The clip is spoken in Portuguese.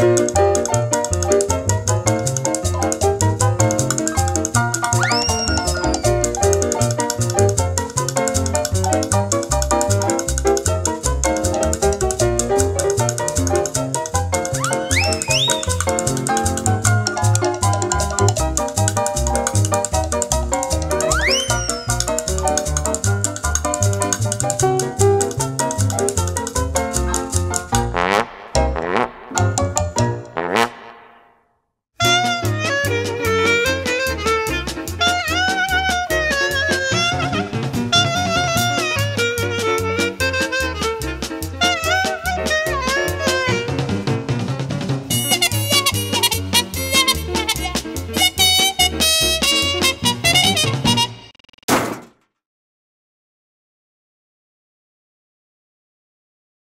Música